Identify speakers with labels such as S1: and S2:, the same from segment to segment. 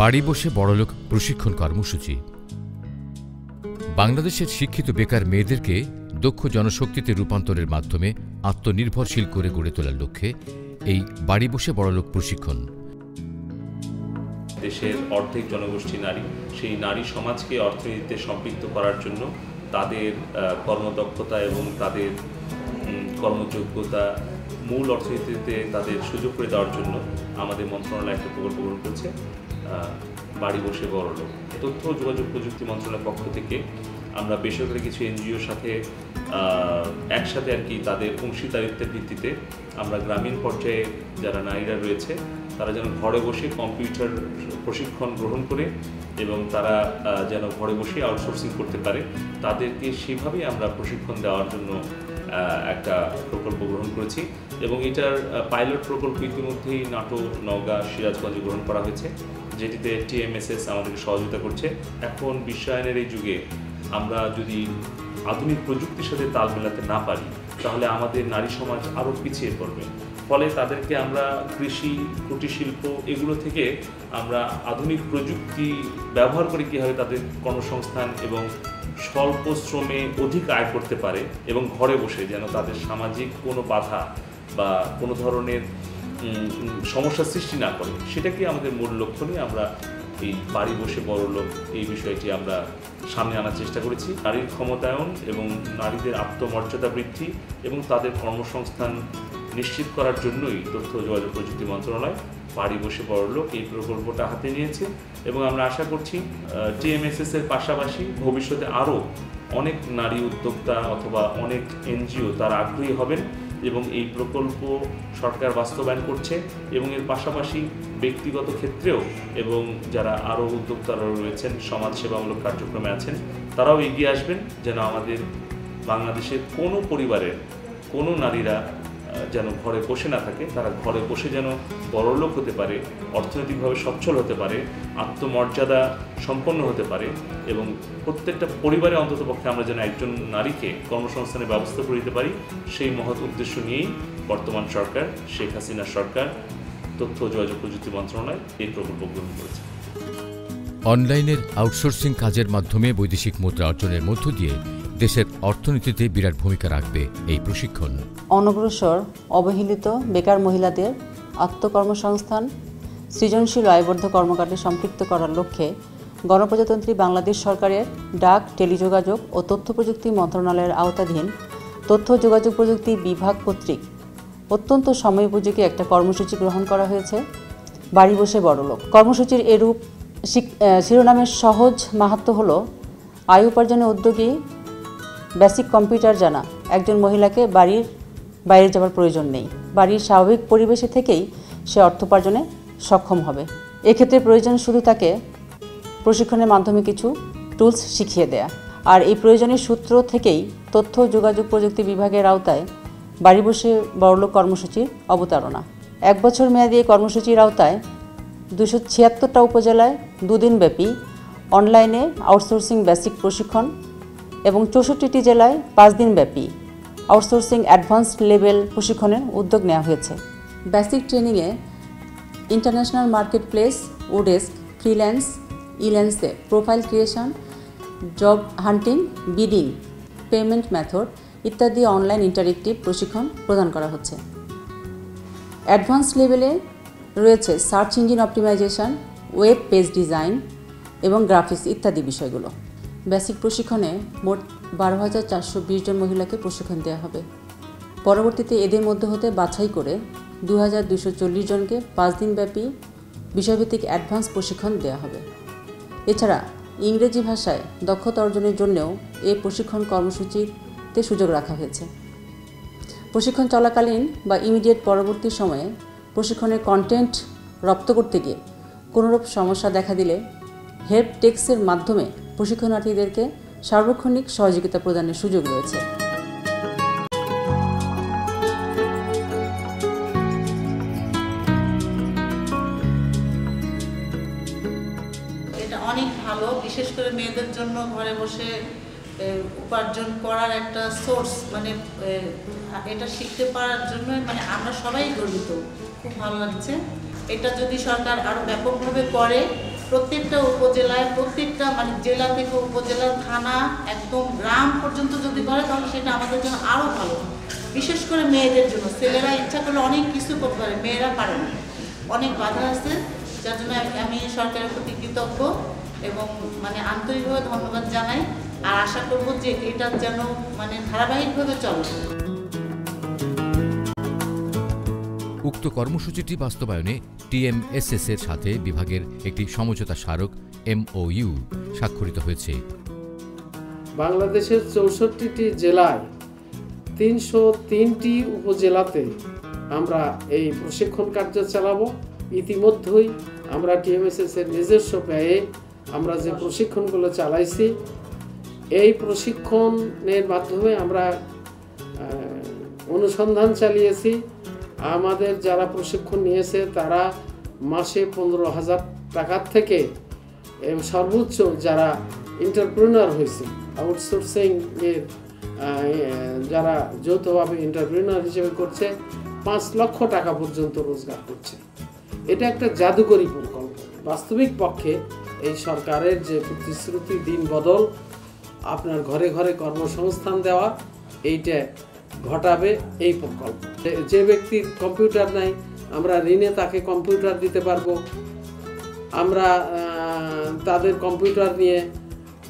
S1: বাড়ি বসে বড়লোক প্রশিক্ষণ কর্মসূচি। বাংলাদেশের শিক্ষিত বেকার মেয়েদেরকে দক্ষ জনশক্তিতে রূপান্তরের মাধ্যমে আত্মনির্ভরশীল করে গড়ে তোলার লক্ষ্যে এই বাড়ি বসে বড়লোক প্রশিক্ষণ।
S2: দেশের অর্ধেক জনগোষ্ঠী নারী, সেই নারী সমাজকে অর্থনীতিতে সম্পৃক্ত করার জন্য তাদের কর্মদক্ষতা এবং তাদের কর্মযোগ্যতা মূল অর্থনীতিতে তাদের সুযোগ করে দেওয়ার জন্য আমাদের মন্ত্রণালয় একটা প্রকল্প গ্রহণ করেছে। বাড়ি বসে বড় লোক। তথ্য যোগাযোগ প্রযুক্তি মন্ত্রণালয়ের পক্ষ থেকে আমরা বেসরকারি কিছু এনজিওর সাথে একসাথে আর কি তাদের অংশীদারিত্বের ভিত্তিতে আমরা গ্রামীণ পর্যায়ে যারা নারীরা রয়েছে, তারা যেন ঘরে বসে কম্পিউটার প্রশিক্ষণ গ্রহণ করে এবং তারা যেন ঘরে বসে আউটসোর্সিং করতে পারে, তাদেরকে সেভাবেই আমরা প্রশিক্ষণ দেওয়ার জন্য একটা প্রকল্প গ্রহণ করেছি এবং এটার পাইলট প্রকল্প ইতিমধ্যেই নাটোর, নওগাঁ, সিরাজগঞ্জে গ্রহণ করা হয়েছে, যেটিতে টিএমএসএস আমাদেরকে সহযোগিতা করছে। এখন বিশ্বায়নের এই যুগে আমরা যদি আধুনিক প্রযুক্তির সাথে তাল মেলাতে না পারি, তাহলে আমাদের নারী সমাজ আরও পিছিয়ে পড়বে। ফলে তাদেরকে আমরা কৃষি কুটির শিল্প এগুলো থেকে আমরা আধুনিক প্রযুক্তি ব্যবহার করে কীভাবে তাদের কর্মসংস্থান এবং স্বল্প শ্রমে অধিক আয় করতে পারে এবং ঘরে বসে যেন তাদের সামাজিক কোনো বাধা বা কোনো ধরনের সমস্যার সৃষ্টি না করে। সেটাকে আমাদের মূল লক্ষ্য নিয়ে আমরা এই বাড়ি বসে বড় লোক এই বিষয়টি আমরা সামনে আনার চেষ্টা করেছি। নারীর ক্ষমতায়ন এবং নারীদের আত্মমর্যাদা বৃদ্ধি এবং তাদের কর্মসংস্থান নিশ্চিত করার জন্যই তথ্য যোগাযোগ প্রযুক্তি মন্ত্রণালয় বাড়ি বসে বড় লোক এই প্রকল্পটা হাতে নিয়েছে এবং আমরা আশা করছি টিএমএসএস এর পাশাপাশি ভবিষ্যতে আরও অনেক নারী উদ্যোক্তা অথবা অনেক এনজিও তারা আগ্রহী হবেন এবং এই প্রকল্প সরকার বাস্তবায়ন করছে এবং এর পাশাপাশি ব্যক্তিগত ক্ষেত্রেও এবং যারা আরও উদ্যোক্তারা রয়েছেন, সমাজসেবামূলক কার্যক্রমে আছেন, তারাও এগিয়ে আসবেন যেন আমাদের বাংলাদেশের কোনো পরিবারের কোনো নারীরা যেন ঘরে বসে না থাকে, তারা ঘরে বসে যেন বড়লোক হতে পারে, অর্থনৈতিকভাবে সচ্ছল হতে পারে, আত্মমর্যাদা সম্পন্ন হতে পারে এবং প্রত্যেকটা পরিবারে অন্তত পক্ষে আমরা যেন একজন নারীকে কর্মসংস্থানের ব্যবস্থা করে দিতে পারি, সেই মহৎ উদ্দেশ্য নিয়েই বর্তমান সরকার, শেখ হাসিনা সরকার, তথ্য যোগাযোগ প্রযুক্তি মন্ত্রণালয় এই প্রকল্প গ্রহণ করেছে।
S1: অনলাইনের আউটসোর্সিং কাজের মাধ্যমে বৈদেশিক মুদ্রা অর্জনের মধ্য দিয়ে দেশের অর্থনীতিতে বিরাট ভূমিকা রাখবে এই প্রশিক্ষণ।
S3: অনগ্রসর, অবহেলিত, বেকার মহিলাদের আত্মকর্মসংস্থান, সৃজনশীল আয়বদ্ধ কর্মকাণ্ডে সম্পৃক্ত করার লক্ষ্যে গণপ্রজাতন্ত্রী বাংলাদেশ সরকারের ডাক, টেলিযোগাযোগ ও তথ্য প্রযুক্তি মন্ত্রণালয়ের আওতাধীন তথ্য যোগাযোগ প্রযুক্তি বিভাগ কর্তৃক অত্যন্ত সময়োপযোগী একটা কর্মসূচি গ্রহণ করা হয়েছে। বাড়ি বসে বড়লোক কর্মসূচির এরূপ শিরোনামের সহজ মাহাত্ম হল, আয় উপার্জনে উদ্যোগী বেসিক কম্পিউটার জানা। একজন মহিলাকে বাড়ির বাইরে যাওয়ার প্রয়োজন নেই। বাড়ির স্বাভাবিক পরিবেশে থেকেই সে অর্থ উপার্জনে সক্ষম হবে। এক্ষেত্রে প্রয়োজন শুধু তাকে প্রশিক্ষণের মাধ্যমে কিছু টুলস শিখিয়ে দেয়া। আর এই প্রয়োজনের সূত্র থেকেই তথ্য, যোগাযোগ প্রযুক্তি বিভাগের আওতায় বাড়ি বসে বড়লোক কর্মসূচির অবতারণা। এক বছর মেয়াদী এই কর্মসূচির আওতায় দুশো ছিয়াত্তরটা উপজেলায় দুদিনব্যাপী অনলাইনে আউটসোর্সিং বেসিক প্রশিক্ষণ এবং চৌষট্টিটি জেলায় পাঁচ দিনব্যাপী আউটসোর্সিং অ্যাডভান্সড লেভেল প্রশিক্ষণের উদ্যোগ নেওয়া হয়েছে। বেসিক ট্রেনিংয়ে international market place oDesk freelance, ইল্যান্সে profile creation, job hunting, bidding, payment method ইত্যাদি অনলাইন ইন্টারেক্টিভ প্রশিক্ষণ প্রদান করা হচ্ছে। অ্যাডভান্স লেভেলে রয়েছে search engine optimisation, web page design এবং গ্রাফিক্স ইত্যাদি বিষয়গুলো। বেসিক প্রশিক্ষণে মোট বারো হাজার চারশো বিশ জন মহিলাকে প্রশিক্ষণ দেওয়া হবে। পরবর্তীতে এদের মধ্যে হতে বাছাই করে দু হাজার দুশো চল্লিশ জনকে পাঁচ দিনব্যাপী বিষয়ভিত্তিক অ্যাডভান্স প্রশিক্ষণ দেওয়া হবে। এছাড়া ইংরেজি ভাষায় দক্ষতা অর্জনের জন্যও এই প্রশিক্ষণ কর্মসূচিতে সুযোগ রাখা হয়েছে। প্রশিক্ষণ চলাকালীন বা ইমিডিয়েট পরবর্তী সময়ে প্রশিক্ষণের কন্টেন্ট রপ্ত করতে গিয়ে কোনোরূপ সমস্যা দেখা দিলে হেল্প টেক্সের মাধ্যমে প্রশিক্ষণার্থীদেরকে সার্বক্ষণিক সহযোগিতা প্রদানের সুযোগ রয়েছে।
S4: এটা অনেক ভালো, বিশেষ করে মেয়েদের জন্য ঘরে বসে উপার্জন করার একটা সোর্স মানে এটা শিখতে পারার জন্য মানে আমরা সবাই গর্বিত। খুব ভালো লাগছে। এটা যদি সরকার আরও ব্যাপকভাবে করে প্রত্যেকটা উপজেলায়, প্রত্যেকটা মানে জেলা থেকে উপজেলা থানা, একদম গ্রাম পর্যন্ত যদি করে, তাহলে সেটা আমাদের জন্য আরও ভালো। বিশেষ করে মেয়েদের জন্য। ছেলেরা ইচ্ছা করলে অনেক কিছু করতে পারে, মেয়েরা পারে না। অনেক বাধা আছে, যার জন্য আমি সরকারের প্রতি কৃতজ্ঞ এবং মানে আন্তরিকভাবে ধন্যবাদ জানাই। আর আশা করব যে এটা যেন মানে ধারাবাহিকভাবে চলে।
S1: উক্ত কর্মসূচিটি বাস্তবায়নে টিএমএসএস এর সাথে বিভাগের একটি সমঝোতা স্মারক এমওইউ স্বাক্ষরিত হয়েছে।
S5: বাংলাদেশের চৌষট্টিটি জেলায় তিনশো তিনটি উপজেলাতে আমরা এই প্রশিক্ষণ কার্য চালাবো। ইতিমধ্যেই আমরা টিএমএসএস এর নিজস্ব ব্যয়ে আমরা যে প্রশিক্ষণগুলো চালাইছি, এই প্রশিক্ষণের মাধ্যমে আমরা অনুসন্ধান চালিয়েছি। আমাদের যারা প্রশিক্ষণ নিয়েছে, তারা মাসে পনেরো হাজার টাকার থেকে সর্বোচ্চ যারা এন্টারপ্রেনার হয়েছে আউটসোর্সিং এর যারা যৌথভাবে এন্টারপ্রেনার হিসেবে করছে, পাঁচ লক্ষ টাকা পর্যন্ত রোজগার করছে। এটা একটা জাদুকরী প্রকল্প। বাস্তবিক পক্ষে এই সরকারের যে প্রতিশ্রুতি দিন বদল আপনার ঘরে ঘরে কর্মসংস্থান দেওয়া, এইটা ঘটাবে এই প্রকল্প। যে- ব্যক্তির কম্পিউটার নাই, আমরা ঋণে তাকে কম্পিউটার দিতে পারব। আমরা তাদের কম্পিউটার নিয়ে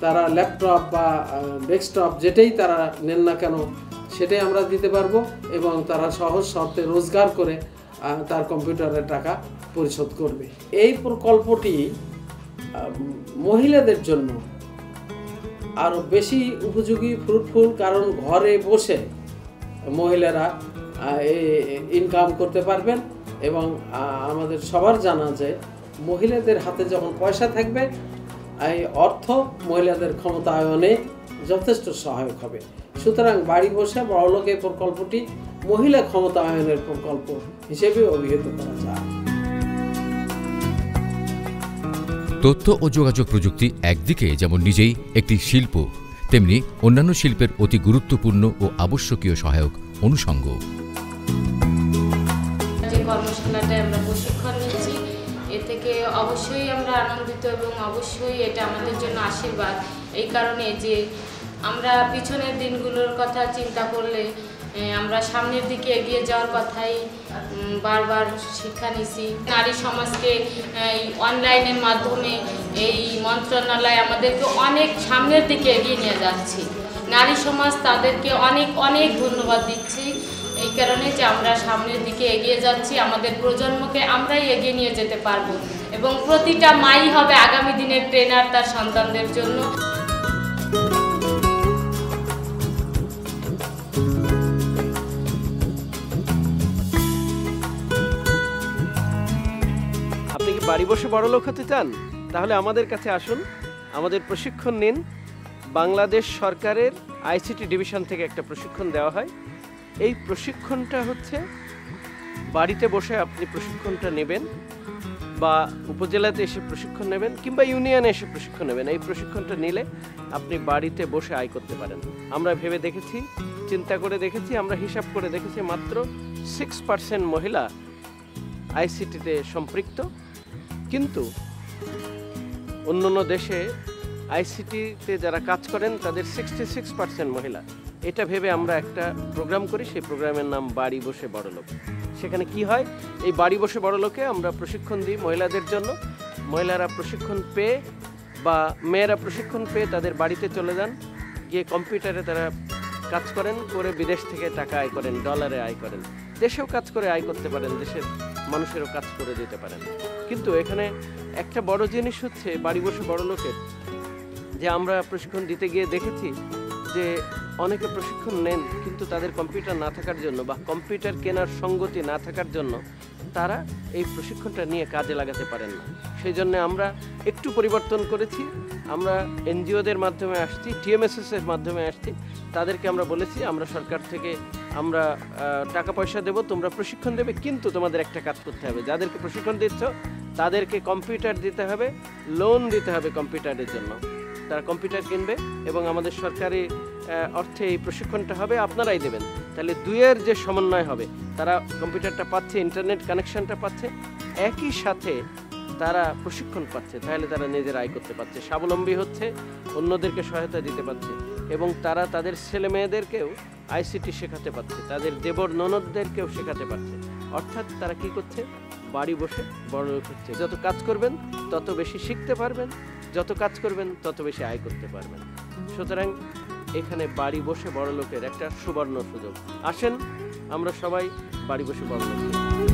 S5: তারা ল্যাপটপ বা ডেস্কটপ যেটাই তারা নেন না কেন, সেটাই আমরা দিতে পারব এবং তারা সহজ শর্তে রোজগার করে তার কম্পিউটারের টাকা পরিশোধ করবে। এই প্রকল্পটি মহিলাদের জন্য আরও বেশি উপযোগী ফ্রুটফুল কারণ ঘরে বসে মহিলারা ইনকাম করতে পারবেন এবং আমাদের সবার জানা যে মহিলাদের হাতে যখন পয়সা থাকবে, এই অর্থ মহিলাদের ক্ষমতায়নে যথেষ্ট সহায়ক হবে। সুতরাং বাড়ি বসে বড়লোক এই প্রকল্পটি মহিলা ক্ষমতায়নের প্রকল্প হিসেবে অভিহিত করা যায়।
S1: তথ্য ও যোগাযোগ প্রযুক্তি একদিকে, যেমন নিজেই একটি শিল্প তেমনি অন্যান্য শিল্পের অতি গুরুত্বপূর্ণ ও আবশ্যকীয় সহায়ক অনুষঙ্গ।
S6: আমরা প্রশিক্ষণ থেকে অবশ্যই আমরা আনন্দিত এবং অবশ্যই এটা আমাদের জন্য আশীর্বাদ। এই কারণে যে আমরা পিছনের দিনগুলোর কথা চিন্তা করলে আমরা সামনের দিকে এগিয়ে যাওয়ার কথাই বারবার শিক্ষা নিছি। নারী সমাজকে এই অনলাইনের মাধ্যমে এই মন্ত্রণালয় আমাদেরকে অনেক সামনের দিকে এগিয়ে নিয়ে যাচ্ছি। নারী সমাজ তাদেরকে অনেক অনেক ধন্যবাদ দিচ্ছি। এই কারণে যে আমরা সামনের দিকে এগিয়ে যাচ্ছি, আমাদের প্রজন্মকে আমরাই এগিয়ে নিয়ে যেতে পারব। এবং প্রতিটা মাই হবে আগামী দিনের ট্রেনার তার সন্তানদের জন্য।
S7: বাড়ি বসে বড় লোক হতে চান, তাহলে আমাদের কাছে আসুন। আমাদের প্রশিক্ষণ নিন। বাংলাদেশ সরকারের আইসিটি ডিভিশন থেকে একটা প্রশিক্ষণ দেওয়া হয়। এই প্রশিক্ষণটা হচ্ছে, বাড়িতে বসে আপনি প্রশিক্ষণটা নেবেন বা উপজেলাতে এসে প্রশিক্ষণ নেবেন কিংবা ইউনিয়নে এসে প্রশিক্ষণ নেবেন। এই প্রশিক্ষণটা নিলে আপনি বাড়িতে বসে আয় করতে পারেন। আমরা ভেবে দেখেছি, চিন্তা করে দেখেছি, আমরা হিসাব করে দেখেছি মাত্র সিক্স পার্সেন্ট মহিলা আইসিটিতে সম্পৃক্ত। কিন্তু অন্যান্য দেশে আইসিটিতে যারা কাজ করেন, তাদের সিক্সটি সিক্স পার্সেন্ট মহিলা। এটা ভেবে আমরা একটা প্রোগ্রাম করি, সেই প্রোগ্রামের নাম বাড়ি বসে বড়লোক সেখানে কি হয়? এই বাড়ি বসে বড়লোকে আমরা প্রশিক্ষণ দিই মহিলাদের জন্য। মহিলারা প্রশিক্ষণ পেয়ে বা মেয়েরা প্রশিক্ষণ পেয়ে তাদের বাড়িতে চলে যান। গিয়ে কম্পিউটারে তারা কাজ করেন, করে বিদেশ থেকে টাকা আয় করেন ডলারে আয় করেন। দেশেও কাজ করে, আয় করতে পারেন, দেশের মানুষেরও কাজ করে দিতে পারেন। কিন্তু এখানে একটা বড় জিনিস হচ্ছে বাড়ি বসে বড় লোকের। যে আমরা প্রশিক্ষণ দিতে গিয়ে দেখেছি যে অনেকে প্রশিক্ষণ নেন কিন্তু তাদের কম্পিউটার না থাকার জন্য বা কম্পিউটার কেনার সঙ্গতি না থাকার জন্য তারা এই প্রশিক্ষণটা নিয়ে কাজে লাগাতে পারেন না। সেই জন্য আমরা একটু পরিবর্তন করেছি। আমরা এনজিওদের মাধ্যমে আসছি টিএমএসএস এর মাধ্যমে আসছি। তাদেরকে আমরা বলেছি, আমরা সরকার থেকে আমরা টাকা পয়সা দেবো, তোমরা প্রশিক্ষণ দেবে, কিন্তু তোমাদের একটা কাজ করতে হবে। যাদেরকে প্রশিক্ষণ দিচ্ছ তাদেরকে কম্পিউটার দিতে হবে লোন দিতে হবে কম্পিউটারের জন্য। তারা কম্পিউটার কিনবে এবং আমাদের সরকারি অর্থে এই প্রশিক্ষণটা হবে, আপনারাই দেবেন। তাহলে দুইয়ের যে সমন্বয় হবে, তারা কম্পিউটারটা পাচ্ছে ইন্টারনেট কানেকশনটা পাচ্ছে, একই সাথে তারা প্রশিক্ষণ পাচ্ছে, তাহলে তারা নিজের আয় করতে পারছে। স্বাবলম্বী হচ্ছে, অন্যদেরকে সহায়তা দিতে পারছে, এবং তারা তাদের ছেলে মেয়েদেরকেও আইসিটি শেখাতে পারছে, তাদের দেবর ননদদেরকেও শেখাতে পারছে। অর্থাৎ তারা কি করছে? বাড়ি বসে বড়লোক হচ্ছে। যত কাজ করবেন, তত বেশি শিখতে পারবেন, যত কাজ করবেন, তত বেশি আয় করতে পারবেন। সুতরাং এখানে বাড়ি বসে বড়লোকের একটা সুবর্ণ সুযোগ। আসেন, আমরা সবাই বাড়ি বসে বড় লোক হই।